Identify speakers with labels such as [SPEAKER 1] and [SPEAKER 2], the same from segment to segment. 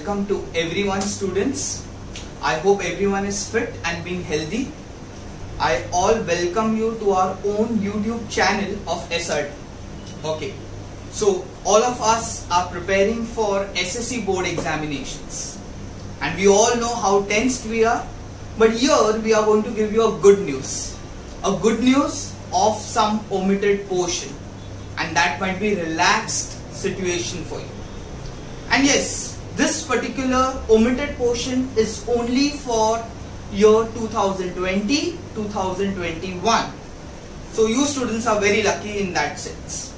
[SPEAKER 1] welcome to everyone students. I hope everyone is fit and being healthy. I all welcome you to our own YouTube channel of SRT. Okay, so all of us are preparing for SSC board examinations and we all know how tensed we are but here we are going to give you a good news. A good news of some omitted portion and that might be relaxed situation for you. And yes, this particular omitted portion is only for year 2020-2021. So you students are very lucky in that sense.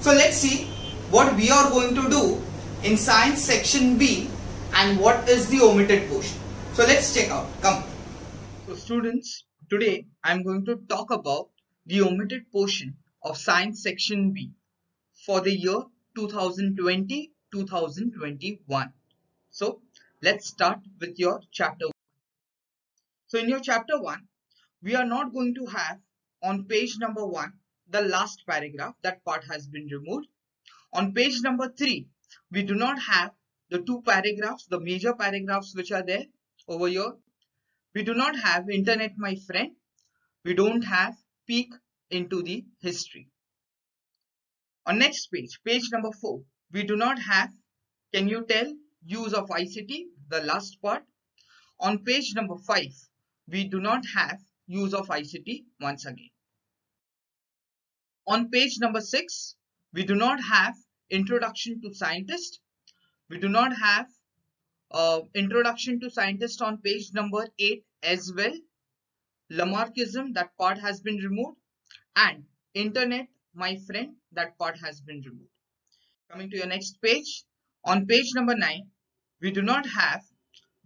[SPEAKER 1] So let's see what we are going to do in science section B and what is the omitted portion. So let's check out. Come. So students, today I am going to talk about the omitted portion of science section B for the year 2020-2021. So let's start with your chapter 1. So in your chapter 1, we are not going to have on page number 1 the last paragraph that part has been removed. On page number 3, we do not have the two paragraphs, the major paragraphs which are there over here. We do not have internet my friend. We don't have peek into the history. On next page, page number 4, we do not have can you tell use of ICT, the last part. On page number 5, we do not have use of ICT once again. On page number 6, we do not have introduction to scientist. We do not have uh, introduction to scientist on page number 8 as well. Lamarckism, that part has been removed. And internet, my friend, that part has been removed. Coming to your next page. On page number 9, we do not have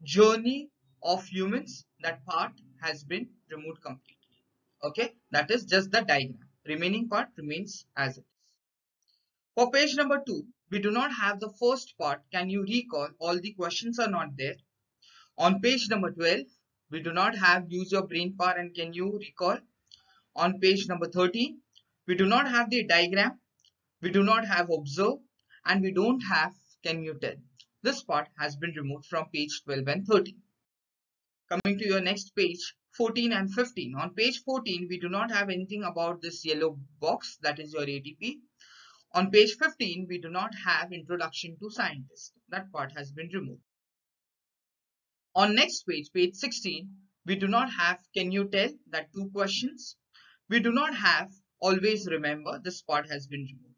[SPEAKER 1] journey of humans. That part has been removed completely. Okay, that is just the diagram. Remaining part remains as it is. For page number 2, we do not have the first part. Can you recall? All the questions are not there. On page number 12, we do not have use your brain power and can you recall? On page number 13, we do not have the diagram. We do not have observe and we don't have can you tell. This part has been removed from page 12 and 13. Coming to your next page, 14 and 15. On page 14, we do not have anything about this yellow box that is your ATP. On page 15, we do not have introduction to scientist. That part has been removed. On next page, page 16, we do not have can you tell that two questions. We do not have always remember this part has been removed.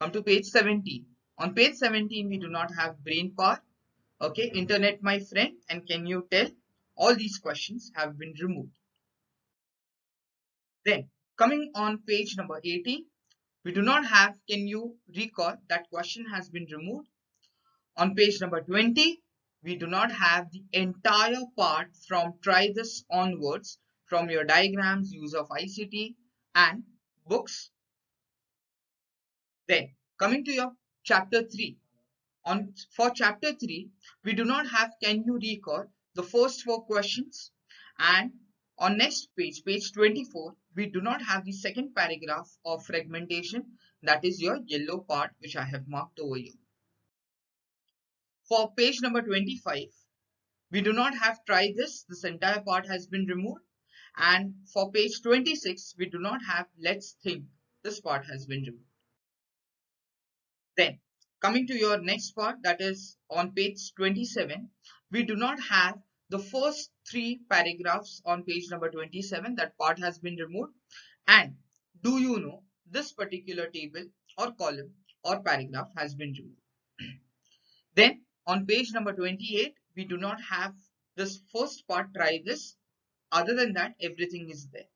[SPEAKER 1] Come to page 17. On page 17, we do not have brain power. Okay, internet my friend and can you tell all these questions have been removed. Then coming on page number 18, we do not have can you recall that question has been removed. On page number 20, we do not have the entire part from try this onwards from your diagrams, use of ICT and books. Then coming to your chapter 3. On For chapter 3, we do not have can you recall the first four questions and on next page, page 24, we do not have the second paragraph of fragmentation that is your yellow part which I have marked over you. For page number 25, we do not have try this, this entire part has been removed and for page 26, we do not have let's think, this part has been removed. Then coming to your next part that is on page 27, we do not have the first three paragraphs on page number 27 that part has been removed and do you know this particular table or column or paragraph has been removed. then on page number 28 we do not have this first part try this other than that everything is there.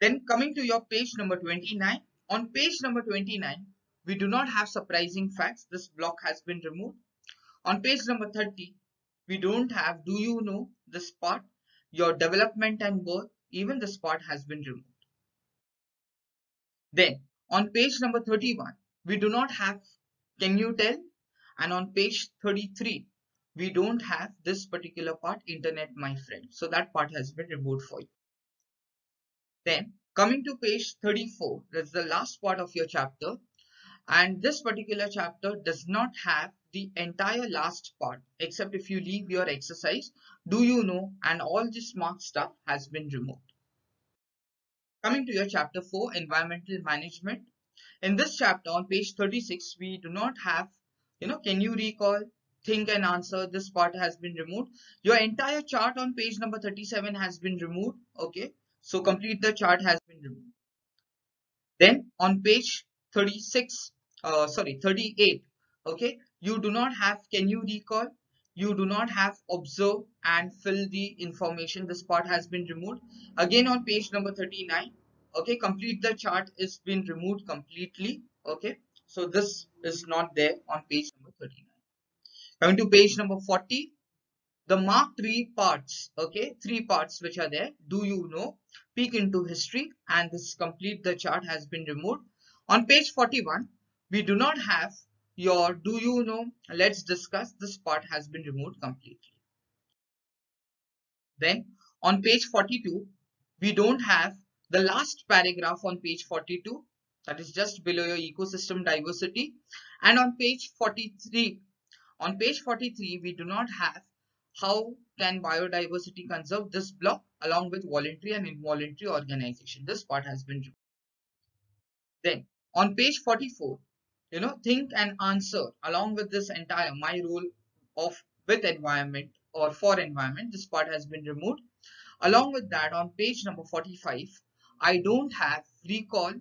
[SPEAKER 1] Then coming to your page number 29 on page number 29 we do not have surprising facts. This block has been removed. On page number 30 we don't have do you know this part? Your development and birth even this part has been removed. Then on page number 31 we do not have can you tell? And on page 33 we don't have this particular part internet my friend. So that part has been removed for you. Then coming to page 34 that's the last part of your chapter and this particular chapter does not have the entire last part except if you leave your exercise do you know and all this mark stuff has been removed. Coming to your chapter 4 environmental management. In this chapter on page 36 we do not have you know can you recall think and answer this part has been removed. Your entire chart on page number 37 has been removed okay? So complete the chart has been removed. Then on page 36 uh, sorry 38 okay? You do not have can you recall? You do not have observe and fill the information. This part has been removed. Again on page number 39 okay complete the chart is been removed completely. Okay? So this is not there on page number 39 coming to page number 40 the mark three parts okay three parts which are there. Do you know? Peek into history and this complete the chart has been removed. On page 41 we do not have your do you know let's discuss this part has been removed completely. Then on page 42 we don't have the last paragraph on page 42 that is just below your ecosystem diversity. And on page 43 on page 43 we do not have how can biodiversity conserve this block along with voluntary and involuntary organization. This part has been removed. Then on page 44 you know think and answer along with this entire my role of with environment or for environment this part has been removed. Along with that on page number 45 i don't have recall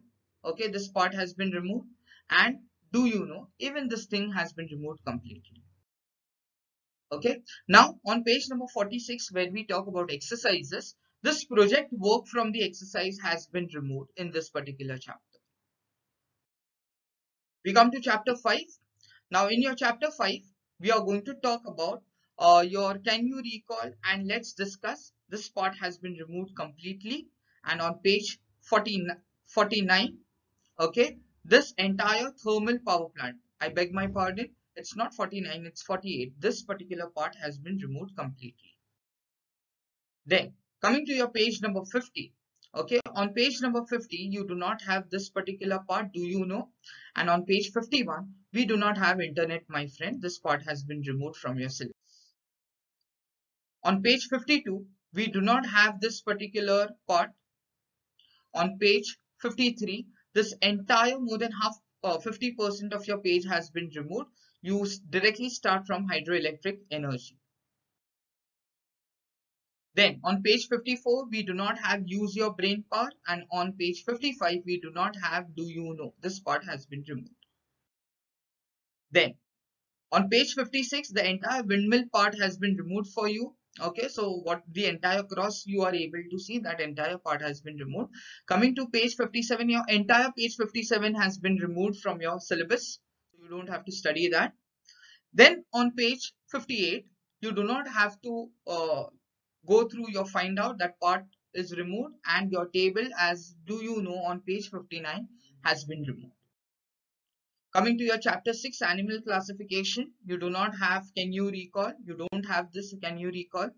[SPEAKER 1] okay this part has been removed. And do you know even this thing has been removed completely. Okay now on page number 46 when we talk about exercises this project work from the exercise has been removed in this particular chapter we come to chapter 5. Now in your chapter 5, we are going to talk about uh, your can you recall and let's discuss. This part has been removed completely and on page 49, 49 okay, this entire thermal power plant, I beg my pardon, it's not 49, it's 48. This particular part has been removed completely. Then coming to your page number 50, okay on page number 50 you do not have this particular part do you know? And on page 51 we do not have internet my friend. This part has been removed from your syllabus. On page 52 we do not have this particular part. On page 53 this entire more than half 50% uh, of your page has been removed. You directly start from hydroelectric energy then on page 54, we do not have use your brain part and on page 55, we do not have do you know. This part has been removed. Then on page 56, the entire windmill part has been removed for you. Okay, so what the entire cross you are able to see that entire part has been removed. Coming to page 57, your entire page 57 has been removed from your syllabus. You don't have to study that. Then on page 58, you do not have to uh, go through your find out that part is removed and your table as do you know on page 59 has been removed. Coming to your chapter 6 animal classification you do not have can you recall? You don't have this can you recall?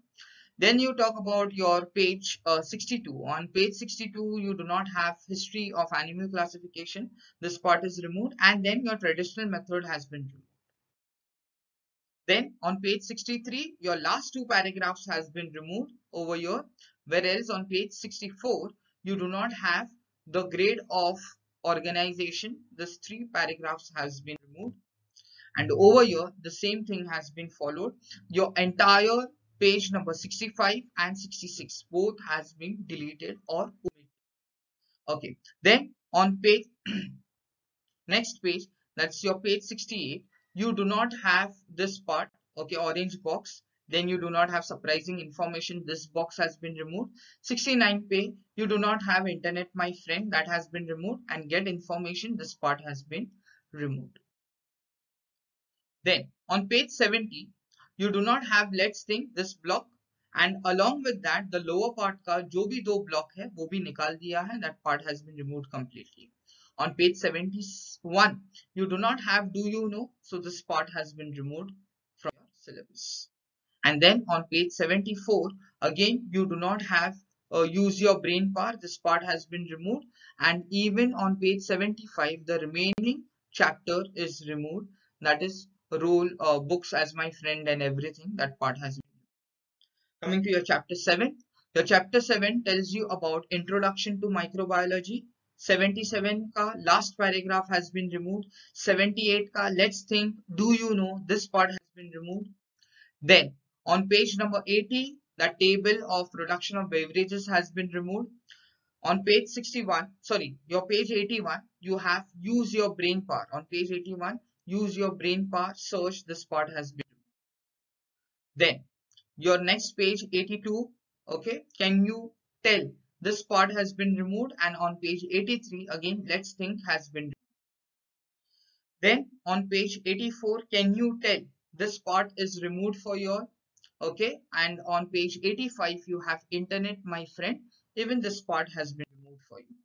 [SPEAKER 1] Then you talk about your page uh, 62 on page 62 you do not have history of animal classification. This part is removed and then your traditional method has been removed then on page 63, your last two paragraphs has been removed over here. Whereas on page 64, you do not have the grade of organization. This three paragraphs has been removed. And over here, the same thing has been followed. Your entire page number 65 and 66 both has been deleted or omitted. Okay. Then on page, next page, that's your page 68 you do not have this part okay orange box then you do not have surprising information. This box has been removed. 69 pay you do not have internet my friend that has been removed and get information this part has been removed. Then on page 70 you do not have let's think this block and along with that the lower part ka jo bhi do block hai wo bhi nikal diya hai that part has been removed completely on page 71 you do not have do you know so this part has been removed from your syllabus. And then on page 74 again you do not have uh, use your brain power this part has been removed. And even on page 75 the remaining chapter is removed. That is role uh, books as my friend and everything that part has been coming to your chapter 7 your chapter 7 tells you about introduction to microbiology 77 ka last paragraph has been removed. 78 ka let's think do you know this part has been removed? Then on page number 80 the table of production of beverages has been removed. On page 61 sorry your page 81 you have use your brain power. On page 81 use your brain power search this part has been then your next page 82 okay can you tell this part has been removed and on page 83 again let's think has been then on page 84 can you tell this part is removed for your okay and on page 85 you have internet my friend even this part has been removed for you.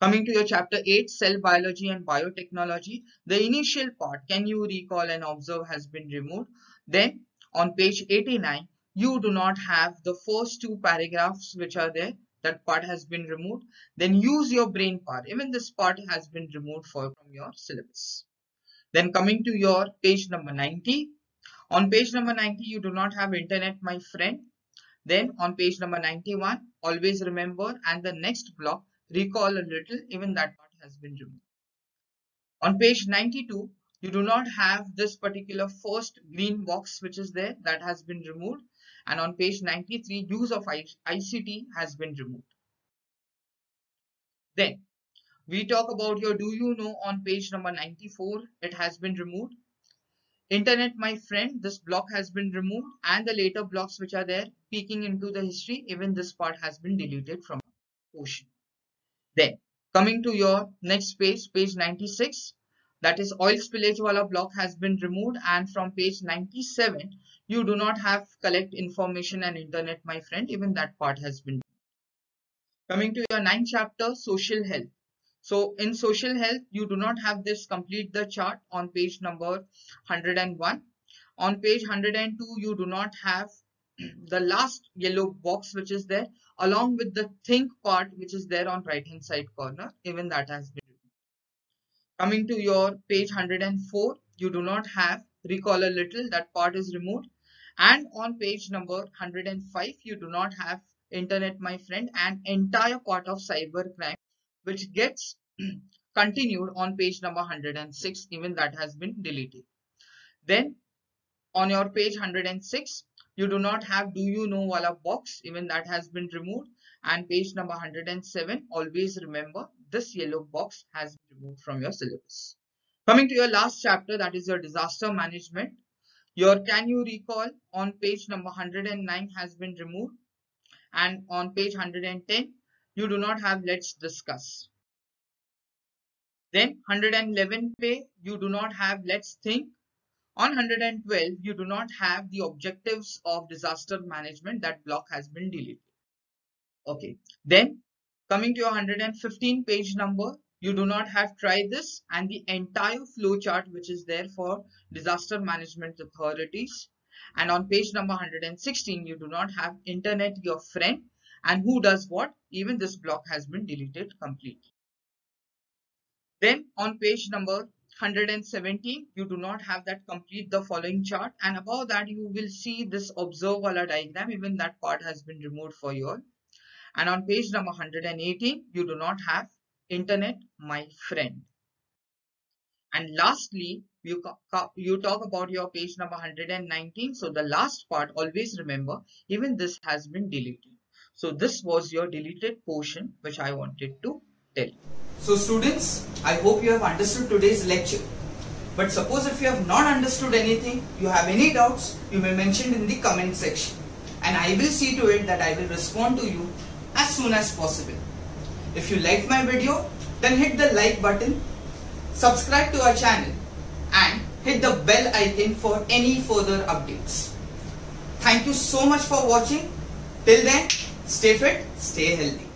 [SPEAKER 1] Coming to your chapter 8, cell biology and biotechnology, the initial part, can you recall and observe has been removed. Then on page 89, you do not have the first two paragraphs which are there. That part has been removed. Then use your brain part. Even this part has been removed for, from your syllabus. Then coming to your page number 90. On page number 90, you do not have internet, my friend. Then on page number 91, always remember and the next block, recall a little, even that part has been removed. On page 92, you do not have this particular first green box which is there that has been removed and on page 93 use of ICT has been removed. Then we talk about your do you know on page number 94 it has been removed Internet, my friend, this block has been removed and the later blocks which are there peeking into the history, even this part has been deleted from ocean. Then coming to your next page, page 96, that is oil spillage wala block has been removed and from page 97, you do not have collect information and internet, my friend, even that part has been. Coming to your ninth chapter, social health. So in social health, you do not have this complete the chart on page number 101. On page 102, you do not have the last yellow box which is there along with the think part which is there on right hand side corner. Even that has been. Coming to your page 104, you do not have recall a little that part is removed. And on page number 105, you do not have internet my friend and entire part of cyber crime which gets continued on page number 106 even that has been deleted then on your page 106 you do not have do you know wala box even that has been removed and page number 107 always remember this yellow box has been removed from your syllabus coming to your last chapter that is your disaster management your can you recall on page number 109 has been removed and on page 110 you do not have let's discuss. Then 111 pay you do not have let's think. On 112 you do not have the objectives of disaster management that block has been deleted. Okay. Then coming to your 115 page number you do not have try this and the entire flow chart which is there for disaster management authorities. And on page number 116 you do not have internet your friend and who does what. Even this block has been deleted completely. Then on page number 117 you do not have that complete the following chart. And above that you will see this observe wala diagram. Even that part has been removed for you all and on page number 118 you do not have internet my friend and lastly you you talk about your page number 119 so the last part always remember even this has been deleted so this was your deleted portion which I wanted to tell.
[SPEAKER 2] So students, I hope you have understood today's lecture. But suppose if you have not understood anything, you have any doubts, you may mention in the comment section. And I will see to it that I will respond to you as soon as possible. If you liked my video, then hit the like button, subscribe to our channel and hit the bell icon for any further updates. Thank you so much for watching. Till then, Stay fit, stay healthy.